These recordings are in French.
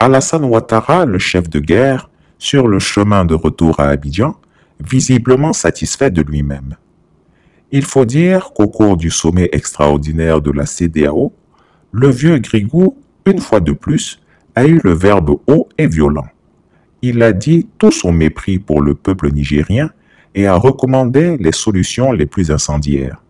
Alassane Ouattara, le chef de guerre, sur le chemin de retour à Abidjan, visiblement satisfait de lui-même. Il faut dire qu'au cours du sommet extraordinaire de la CDAO, le vieux Grigou, une fois de plus, a eu le verbe haut et violent. Il a dit tout son mépris pour le peuple nigérien et a recommandé les solutions les plus incendiaires.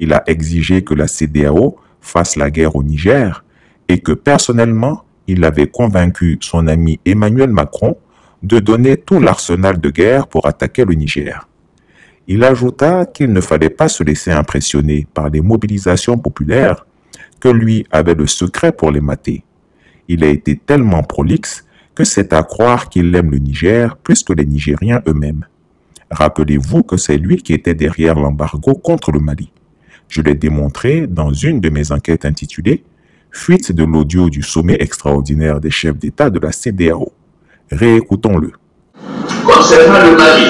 Il a exigé que la CDAO fasse la guerre au Niger et que personnellement, il avait convaincu son ami Emmanuel Macron de donner tout l'arsenal de guerre pour attaquer le Niger. Il ajouta qu'il ne fallait pas se laisser impressionner par les mobilisations populaires, que lui avait le secret pour les mater. Il a été tellement prolixe que c'est à croire qu'il aime le Niger plus que les Nigériens eux-mêmes. Rappelez-vous que c'est lui qui était derrière l'embargo contre le Mali. Je l'ai démontré dans une de mes enquêtes intitulée Fuite de l'audio du sommet extraordinaire des chefs d'État de la CDAO. Réécoutons-le. Concernant le Mali,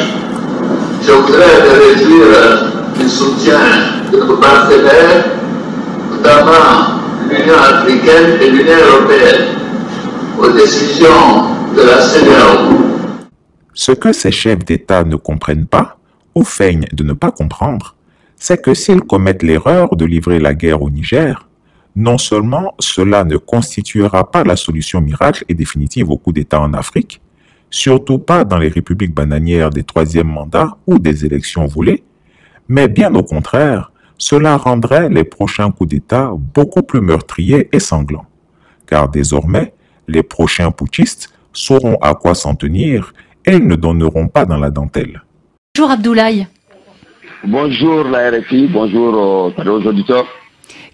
je voudrais réduire le soutien de nos partenaires, notamment l'Union africaine et l'Union européenne, aux décisions de la CDAO. Ce que ces chefs d'État ne comprennent pas, ou feignent de ne pas comprendre, c'est que s'ils commettent l'erreur de livrer la guerre au Niger, non seulement cela ne constituera pas la solution miracle et définitive au coup d'État en Afrique, surtout pas dans les républiques bananières des troisièmes mandats ou des élections volées, mais bien au contraire, cela rendrait les prochains coups d'État beaucoup plus meurtriers et sanglants. Car désormais, les prochains putschistes sauront à quoi s'en tenir et ils ne donneront pas dans la dentelle. Bonjour Abdoulaye. Bonjour la RFI, bonjour aux auditeurs.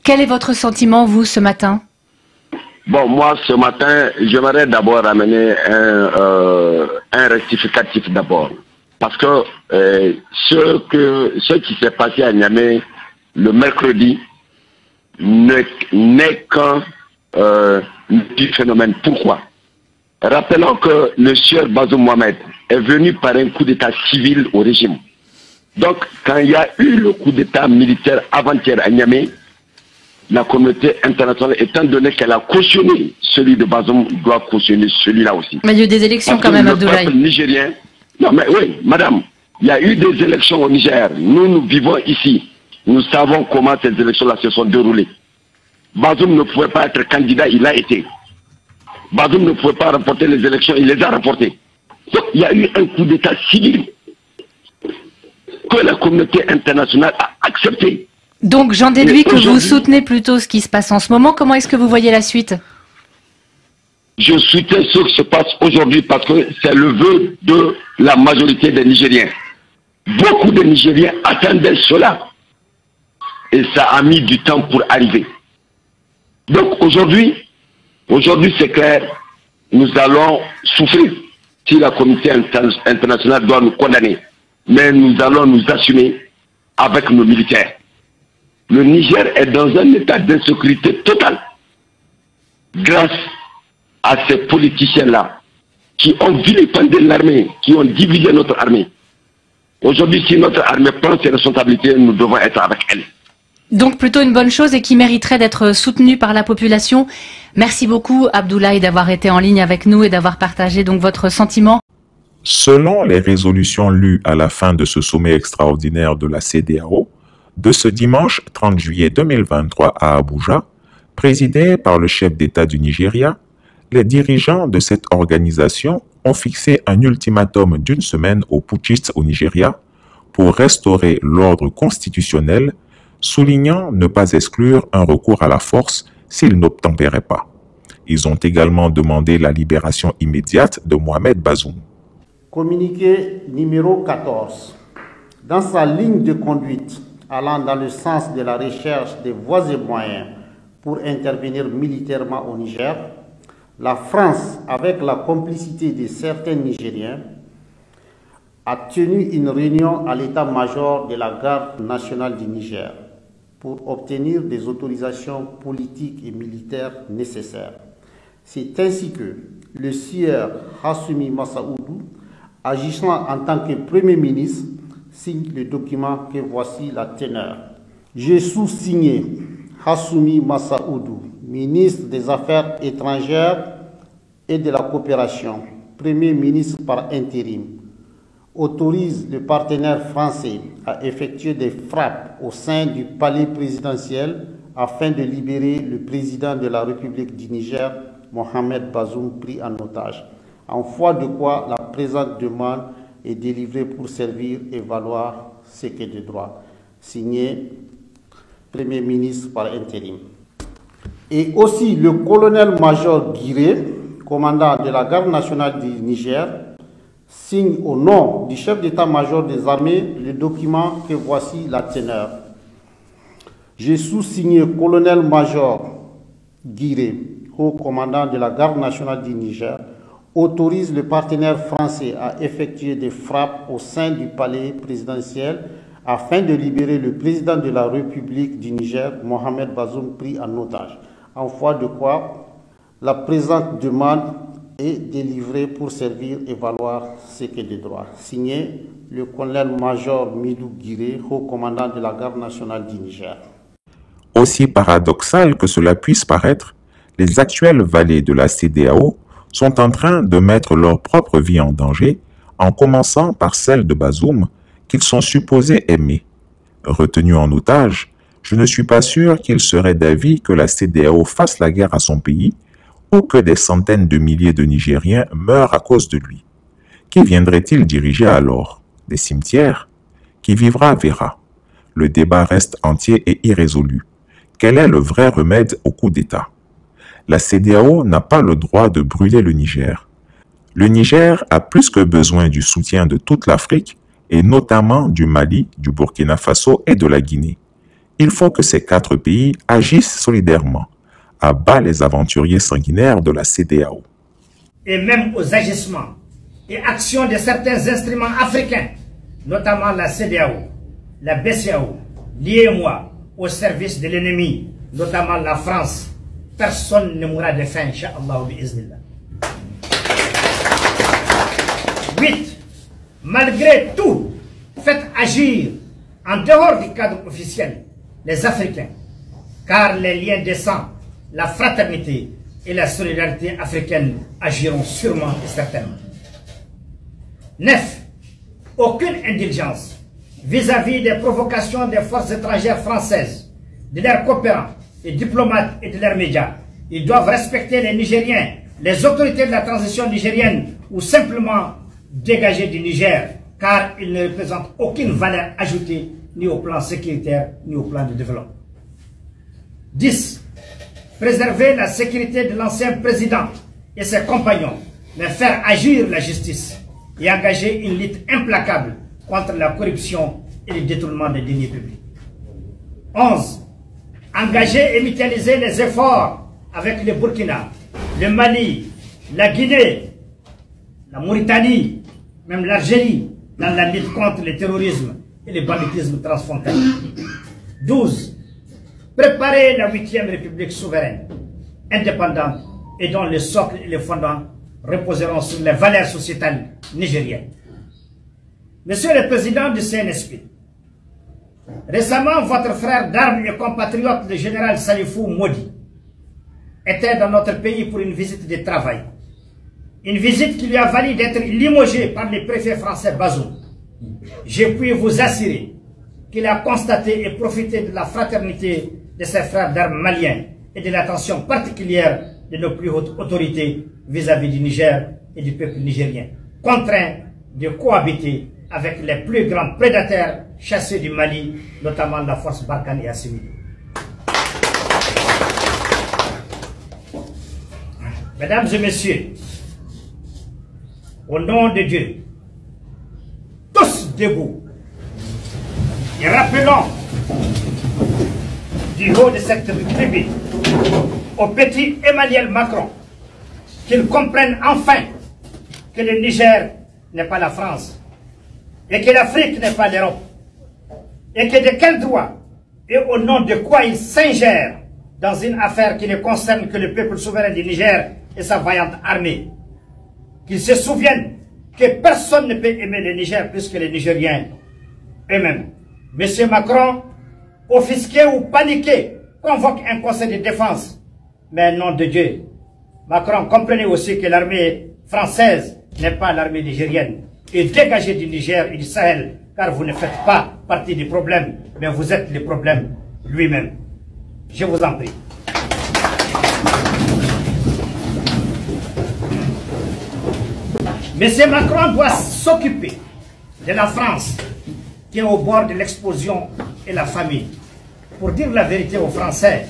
Quel est votre sentiment, vous, ce matin? Bon, moi, ce matin, j'aimerais d'abord amener un, euh, un rectificatif d'abord. Parce que euh, ce, que ce qui s'est passé à Niamey le mercredi n'est qu'un euh, phénomène. Pourquoi? Rappelons que le sieur Bazoum Mohamed est venu par un coup d'état civil au régime. Donc, quand il y a eu le coup d'état militaire avant-hier à Niamey, la communauté internationale, étant donné qu'elle a cautionné celui de Bazoum, doit cautionner celui-là aussi. Mais il y a eu des élections quand même, Abdoulaye. nigérien. Non, mais oui, madame, il y a eu des élections au Niger. Nous, nous vivons ici. Nous savons comment ces élections-là se sont déroulées. Bazoum ne pouvait pas être candidat, il a été. Bazoum ne pouvait pas remporter les élections, il les a remportées. il y a eu un coup d'État civil que la communauté internationale a accepté. Donc j'en déduis que vous soutenez plutôt ce qui se passe en ce moment. Comment est-ce que vous voyez la suite? Je soutiens ce qui se passe aujourd'hui parce que c'est le vœu de la majorité des Nigériens. Beaucoup de Nigériens attendaient cela. Et ça a mis du temps pour arriver. Donc aujourd'hui, aujourd'hui c'est clair, nous allons souffrir si la communauté internationale doit nous condamner. Mais nous allons nous assumer avec nos militaires le Niger est dans un état d'insécurité totale grâce à ces politiciens-là qui ont vilipendé l'armée, qui ont divisé notre armée. Aujourd'hui, si notre armée prend ses responsabilités, nous devons être avec elle. Donc plutôt une bonne chose et qui mériterait d'être soutenue par la population. Merci beaucoup Abdoulaye d'avoir été en ligne avec nous et d'avoir partagé donc votre sentiment. Selon les résolutions lues à la fin de ce sommet extraordinaire de la CDAO, de ce dimanche 30 juillet 2023 à Abuja, présidé par le chef d'État du Nigeria, les dirigeants de cette organisation ont fixé un ultimatum d'une semaine aux putschistes au Nigeria pour restaurer l'ordre constitutionnel, soulignant ne pas exclure un recours à la force s'ils n'obtempéraient pas. Ils ont également demandé la libération immédiate de Mohamed Bazoum. Communiqué numéro 14. Dans sa ligne de conduite, allant dans le sens de la recherche des voies et moyens pour intervenir militairement au Niger, la France, avec la complicité de certains Nigériens, a tenu une réunion à l'état-major de la garde nationale du Niger pour obtenir des autorisations politiques et militaires nécessaires. C'est ainsi que le sieur Hassoumi Massaoudou, agissant en tant que Premier ministre, signe le document que voici la teneur. J'ai sous-signé Hassoumi Massaoudou, ministre des Affaires étrangères, et de la coopération, Premier ministre par intérim, autorise le partenaire français à effectuer des frappes au sein du palais présidentiel afin de libérer le président de la République du Niger, Mohamed Bazoum, pris en otage. En foi de quoi la présente demande est délivrée pour servir et valoir ce qui est de droit. Signé Premier ministre par intérim. Et aussi le colonel-major Guiré, commandant de la garde nationale du Niger, signe au nom du chef d'état-major des armées le document que voici la teneur. J'ai sous-signé colonel-major Guiré, haut commandant de la garde nationale du Niger, autorise le partenaire français à effectuer des frappes au sein du palais présidentiel afin de libérer le président de la République du Niger, Mohamed Bazoum, pris en otage. En foi de quoi la présente demande est délivrée pour servir et valoir ce qui est de droit. Signé le colonel-major Midou Guiré, haut commandant de la garde nationale du Niger. Aussi paradoxal que cela puisse paraître, les actuels valets de la CDAO sont en train de mettre leur propre vie en danger, en commençant par celle de Bazoum, qu'ils sont supposés aimer. Retenu en otage, je ne suis pas sûr qu'il serait d'avis que la CDAO fasse la guerre à son pays ou que des centaines de milliers de Nigériens meurent à cause de lui. Qui viendrait-il diriger alors? Des cimetières? Qui vivra verra. Le débat reste entier et irrésolu. Quel est le vrai remède au coup d'État? La CDAO n'a pas le droit de brûler le Niger. Le Niger a plus que besoin du soutien de toute l'Afrique et notamment du Mali, du Burkina Faso et de la Guinée. Il faut que ces quatre pays agissent solidairement, à bas les aventuriers sanguinaires de la CDAO. Et même aux agissements et actions de certains instruments africains, notamment la CDAO, la BCAO, liés-moi au service de l'ennemi, notamment la France, personne ne mourra de faim, Inch'Allah, bi'iznillah. 8. Malgré tout, faites agir en dehors du cadre officiel les Africains, car les liens de sang, la fraternité et la solidarité africaine agiront sûrement et certainement. 9. Aucune indulgence vis-à-vis des provocations des forces étrangères françaises, de leurs coopérants, les diplomates et de leurs médias. Ils doivent respecter les Nigériens, les autorités de la transition nigérienne ou simplement dégager du Niger car ils ne représentent aucune valeur ajoutée ni au plan sécuritaire ni au plan de développement. 10. Préserver la sécurité de l'ancien président et ses compagnons, mais faire agir la justice et engager une lutte implacable contre la corruption et le détournement des deniers publics. 11 engager et mutualiser les efforts avec le Burkina, le Mali, la Guinée, la Mauritanie, même l'Algérie, dans la lutte contre le terrorisme et le banditisme transfrontalier. 12. Préparer la 8e République souveraine, indépendante et dont le socle et les fondements reposeront sur les valeurs sociétales nigériennes. Monsieur le Président du CNSP, Récemment, votre frère d'armes et compatriote, le général Salifou Modi, était dans notre pays pour une visite de travail. Une visite qui lui a valu d'être limogé par le préfet français Bazou. Je puis vous assurer qu'il a constaté et profité de la fraternité de ses frères d'armes maliens et de l'attention particulière de nos plus hautes autorités vis-à-vis du Niger et du peuple nigérien, contraint de cohabiter avec les plus grands prédateurs chassés du Mali, notamment la force Barkhane et Assimi. Mesdames et messieurs, au nom de Dieu, tous debout, et rappelons du haut de cette tribune au petit Emmanuel Macron qu'il comprenne enfin que le Niger n'est pas la France et que l'Afrique n'est pas l'Europe et que de quel droit et au nom de quoi il s'ingère dans une affaire qui ne concerne que le peuple souverain du Niger et sa vaillante armée? Qu'ils se souviennent que personne ne peut aimer le Niger plus que les Nigériens eux-mêmes. Monsieur Macron, offisqué ou paniqué, convoque un conseil de défense. Mais nom de Dieu, Macron, comprenez aussi que l'armée française n'est pas l'armée nigérienne. Et dégagez du Niger et du Sahel, car vous ne faites pas partie du problème, mais vous êtes le problème lui-même. Je vous en prie. Monsieur Macron doit s'occuper de la France qui est au bord de l'explosion et la famine. Pour dire la vérité aux Français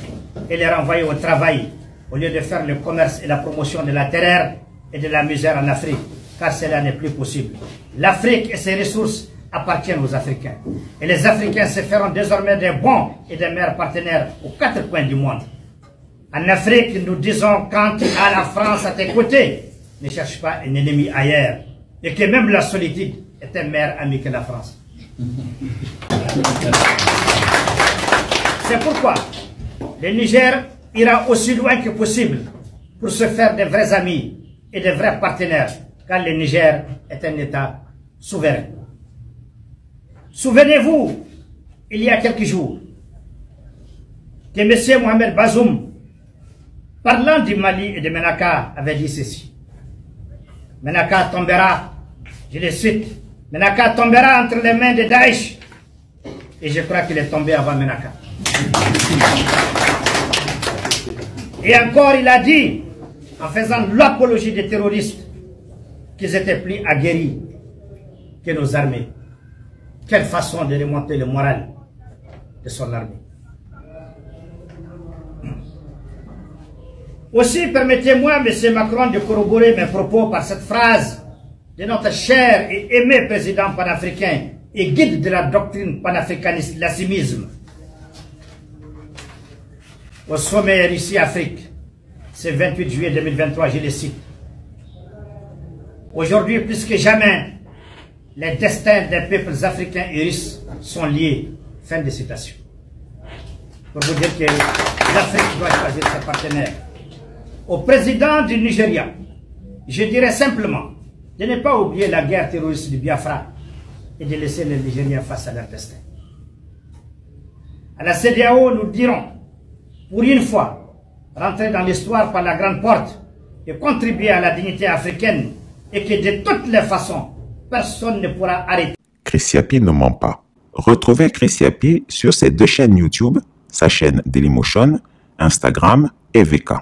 et les renvoyer au travail au lieu de faire le commerce et la promotion de la terreur et de la misère en Afrique, car cela n'est plus possible. L'Afrique et ses ressources appartiennent aux Africains. Et les Africains se feront désormais des bons et des meilleurs partenaires aux quatre coins du monde. En Afrique, nous disons quand tu as la France à tes côtés, ne cherche pas un ennemi ailleurs. Et que même la solitude est un meilleur ami que la France. C'est pourquoi le Niger ira aussi loin que possible pour se faire de vrais amis et de vrais partenaires, car le Niger est un État souverain. Souvenez-vous, il y a quelques jours, que M. Mohamed Bazoum, parlant du Mali et de Menaka, avait dit ceci. Menaka tombera, je le cite, Menaka tombera entre les mains de Daesh. Et je crois qu'il est tombé avant Menaka. Et encore, il a dit, en faisant l'apologie des terroristes, qu'ils étaient plus aguerris que nos armées. Quelle façon de remonter le moral de son armée. Aussi, permettez-moi, M. Macron, de corroborer mes propos par cette phrase de notre cher et aimé président panafricain et guide de la doctrine panafricaniste, l'assimisme. Au sommet Russie-Afrique, c'est 28 juillet 2023, je le cite. Aujourd'hui, plus que jamais, les destins des peuples africains et russes sont liés. Fin de citation. Pour vous dire que l'Afrique doit choisir ses partenaires. Au président du Nigeria, je dirais simplement de ne pas oublier la guerre terroriste du Biafra et de laisser les Nigériens face à leur destin. À la CDAO, nous dirons, pour une fois, rentrer dans l'histoire par la grande porte et contribuer à la dignité africaine et que de toutes les façons, personne ne pourra arrêter. Chris ne ment pas. Retrouvez Chris sur ses deux chaînes YouTube, sa chaîne Dailymotion, Instagram et VK.